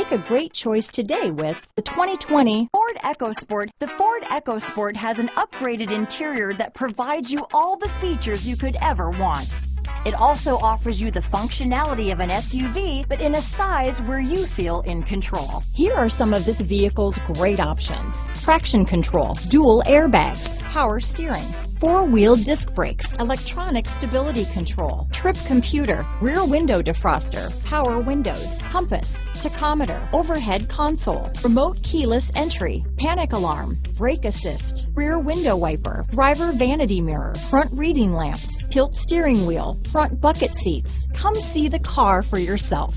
Make a great choice today with the 2020 Ford EcoSport. The Ford EcoSport has an upgraded interior that provides you all the features you could ever want. It also offers you the functionality of an SUV, but in a size where you feel in control. Here are some of this vehicle's great options. Traction control, dual airbags, power steering, four-wheel disc brakes, electronic stability control, trip computer, rear window defroster, power windows, compass, tachometer, overhead console, remote keyless entry, panic alarm, brake assist, rear window wiper, driver vanity mirror, front reading lamps, tilt steering wheel, front bucket seats. Come see the car for yourself.